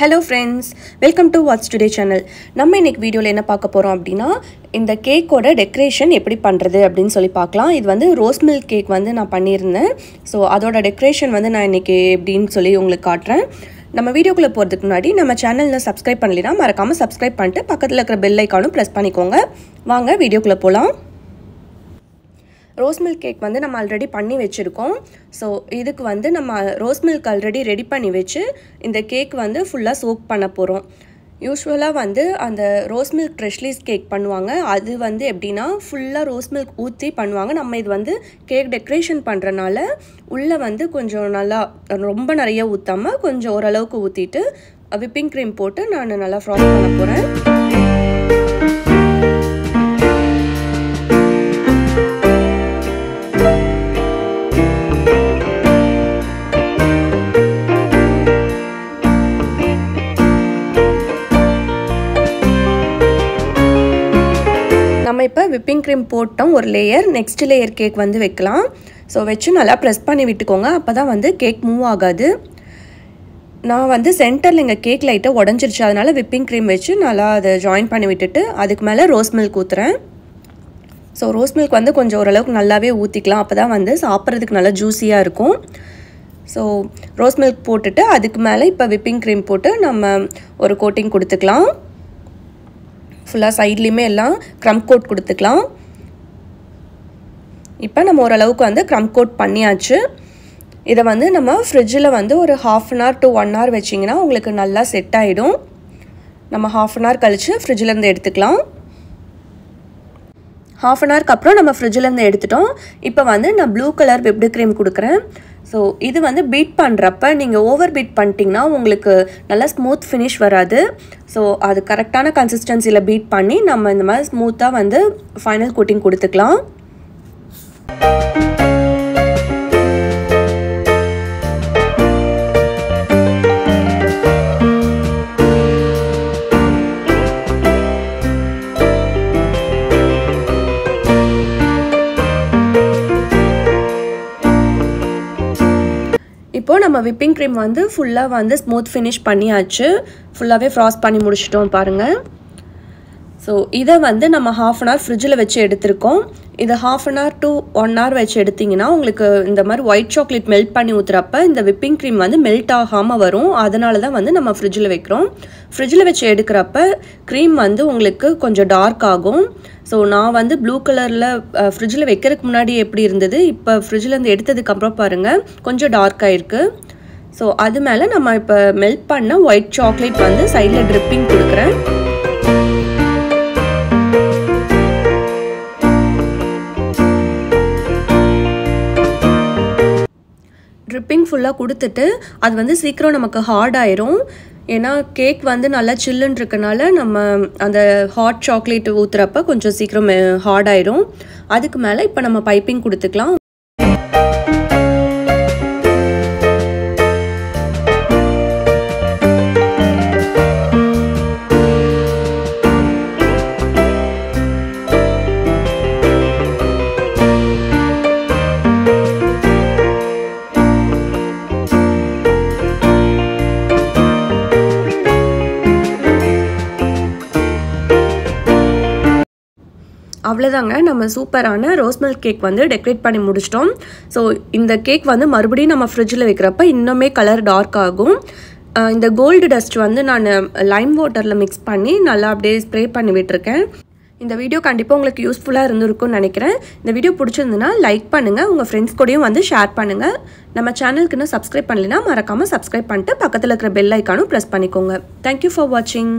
Hello friends welcome to what's today channel நம்ம இன்னைக்கு வீடியோவில் என்ன பார்க்க போகிறோம் அப்படின்னா இந்த கேக்கோட டெக்கரேஷன் எப்படி பண்ணுறது அப்படின்னு சொல்லி பார்க்கலாம். இது வந்து ரோஸ் மில்க் கேக் வந்து நான் பண்ணியிருந்தேன். ஸோ அதோட டெக்கரேஷன் வந்து நான் இன்றைக்கி எப்படின்னு சொல்லி உங்களுக்கு காட்டுறேன். நம்ம வீடியோக்குள்ளே போகிறதுக்கு முன்னாடி நம்ம சேனலில் சப்ஸ்கிரைப் பண்ணலைன்னா மறக்காமல் சப்ஸ்கிரைப் பண்ணிட்டு பக்கத்தில் இருக்கிற பெல் ஐக்கானும் ப்ரெஸ் பண்ணிக்கோங்க. வாங்க வீடியோக்குள்ளே போகலாம் ரோஸ் மில்க் கேக் வந்து நம்ம ஆல்ரெடி பண்ணி வச்சுருக்கோம். ஸோ இதுக்கு வந்து நம்ம ரோஸ் மில்க் ஆல்ரெடி ரெடி பண்ணி வச்சு இந்த கேக் வந்து ஃபுல்லாக சோக் பண்ண போகிறோம் யூஸ்வலாக வந்து அந்த ரோஸ் மில்க் ட்ரெஷ்லீஸ் கேக் பண்ணுவாங்க. அது வந்து எப்படின்னா ஃபுல்லாக ரோஸ் மில்க் ஊற்றி பண்ணுவாங்க. நம்ம இது வந்து கேக் டெக்கரேஷன் பண்ணுறனால உள்ளே வந்து கொஞ்சம் நல்லா ரொம்ப நிறைய ஊற்றாமல் கொஞ்சம் ஓரளவுக்கு ஊற்றிட்டு விப்பிங் க்ரீம் போட்டு நான் நல்லா ஃப்ராஸ் பண்ண போகிறேன் நம்ம இப்போ விப்பிங் க்ரீம் போட்டோம் ஒரு லேயர் நெக்ஸ்ட் லேயர் கேக் வந்து வைக்கலாம். ஸோ வச்சு நல்லா ப்ரெஸ் பண்ணி விட்டுக்கோங்க. அப்போ தான் வந்து கேக் மூவ் ஆகாது. நான் வந்து சென்டரில் எங்கள் கேக் லைட்டாக உடஞ்சிருச்சு. அதனால் விப்பிங் க்ரீம் வச்சு நல்லா அதை ஜாயின் பண்ணி விட்டுட்டு அதுக்கு மேலே ரோஸ் மில்க் ஊற்றுறேன் ஸோ ரோஸ் மில்க் வந்து கொஞ்சம் ஓரளவுக்கு நல்லாவே ஊற்றிக்கலாம் அப்போ தான் வந்து சாப்பிட்றதுக்கு நல்லா ஜூஸியாக இருக்கும். ஸோ ரோஸ் மில்க் போட்டுட்டு அதுக்கு மேலே இப்போ விப்பிங் க்ரீம் போட்டு நம்ம ஒரு கோட்டிங் கொடுத்துக்கலாம். ஃபுல்லாக சைட்லேயுமே எல்லாம் க்ரம் கோட் கொடுத்துக்கலாம். இப்போ நம்ம ஓரளவுக்கு வந்து க்ரம் கோட் பண்ணியாச்சு. இதை வந்து நம்ம ஃப்ரிட்ஜில் வந்து ஒரு half an hour to one hour வச்சிங்கன்னா உங்களுக்கு நல்லா செட் ஆகிடும் நம்ம ஹாஃப் அன் ஹவர் கழித்து ஃப்ரிட்ஜிலேருந்து எடுத்துக்கலாம். ஹாஃப் அன் ஹவருக்கு அப்புறம் நம்ம ஃப்ரிட்ஜிலேருந்து எடுத்துட்டோம். இப்போ வந்து நான் ப்ளூ கலர் விப்டு க்ரீம் கொடுக்குறேன். ஸோ இது வந்து பீட் பண்ணுறப்ப நீங்கள் ஓவர் பீட் பண்ணிட்டீங்கன்னா உங்களுக்கு நல்லா ஸ்மூத் ஃபினிஷ் வராது. ஸோ அது கரெக்டான கன்சிஸ்டன்சியில் பீட் பண்ணி நம்ம இந்த மாதிரி ஸ்மூத்தாக வந்து ஃபைனல் கோட்டிங் கொடுத்துக்கலாம். இப்போது நம்ம விப்பிங் க்ரீம் வந்து ஃபுல்லாக வந்து ஸ்மூத் ஃபினிஷ் பண்ணியாச்சு. ஃபுல்லாகவே ஃப்ராஸ் பண்ணி முடிச்சிட்டோம் பாருங்கள் ஸோ இதை வந்து நம்ம ஹாஃப் அன் ஹவர் ஃப்ரிட்ஜில் வச்சு எடுத்திருக்கோம். இதை half an hour to one hour வச்சு எடுத்திங்கன்னா உங்களுக்கு இந்த மாதிரி ஒயிட் சாக்லேட் மெல்ட் பண்ணி ஊற்றுறப்ப இந்த விப்பிங் க்ரீம் வந்து மெல்ட் ஆகாமல் வரும். அதனால தான் வந்து நம்ம ஃப்ரிட்ஜில் வைக்கிறோம். ஃப்ரிட்ஜில் வச்சு எடுக்கிறப்ப க்ரீம் வந்து உங்களுக்கு கொஞ்சம் டார்க் ஆகும். ஸோ நான் வந்து ப்ளூ கலரில் ஃப்ரிட்ஜில் வைக்கிறதுக்கு முன்னாடி எப்படி இருந்தது? இப்போ ஃப்ரிட்ஜிலேருந்து எடுத்ததுக்கப்புறம் பாருங்கள் கொஞ்சம் டார்க் ஆகிருக்கு ஸோ அது மேலே நம்ம இப்போ மெல்ட் பண்ண ஒயிட் சாக்லேட் வந்து சைடில் ட்ரிப்பிங் கொடுக்குறேன். ட்ரிப்பிங் ஃபுல்லாக கொடுத்துட்டு அது வந்து சீக்கிரம் நமக்கு ஹார்ட் ஆயிரும். ஏன்னா கேக் வந்து நல்லா சில்லுன்னு இருக்கனால நம்ம அந்த ஹாட் சாக்லேட் ஊற்றுறப்ப கொஞ்சம் சீக்கிரம் ஹார்ட் ஆயிரும். அதுக்கு மேலே இப்போ நம்ம பைப்பிங் கொடுத்துக்கலாம். அவ்வளோதாங்க நம்ம சூப்பரான ரோஸ் மில்க் கேக் வந்து டெக்கரேட் பண்ணி முடிச்சிட்டோம். ஸோ இந்த கேக் வந்து மறுபடியும் நம்ம ஃப்ரிட்ஜில் வைக்கிறப்ப இன்னுமே கலர் டார்க் ஆகும். இந்த கோல்டு டஸ்ட் வந்து நான் லைம் வாட்டரில் மிக்ஸ் பண்ணி நல்லா அப்படியே ஸ்ப்ரே பண்ணி விட்டுருக்கேன். இந்த வீடியோ கண்டிப்பாக உங்களுக்கு யூஸ்ஃபுல்லாக இருந்திருக்கும்னு நினைக்கிறேன். இந்த வீடியோ பிடிச்சிருந்துன்னா லைக் பண்ணுங்கள் உங்கள் ஃப்ரெண்ட்ஸ் கூடயும் வந்து ஷேர் பண்ணுங்கள் நம்ம சேனலுக்கு இன்னும் சப்ஸ்கிரைப் பண்ணலைன்னா மறக்காமல் சப்ஸ்கிரைப் பண்ணிட்டு பக்கத்தில் இருக்கிற பெல் ஐக்கானும் ப்ரெஸ் பண்ணிக்கோங்க. தேங்க்யூ ஃபார் வாட்சிங்